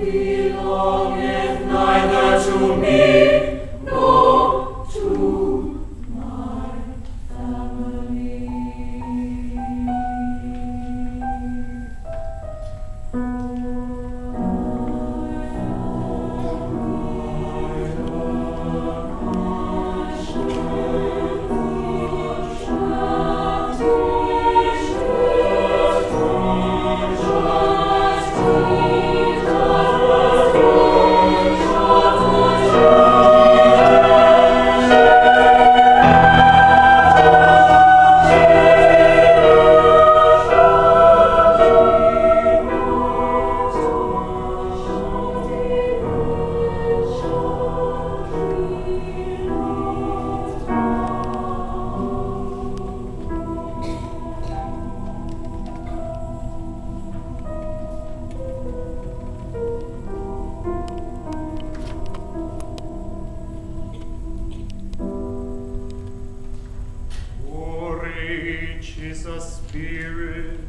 belongeth Each is a spirit,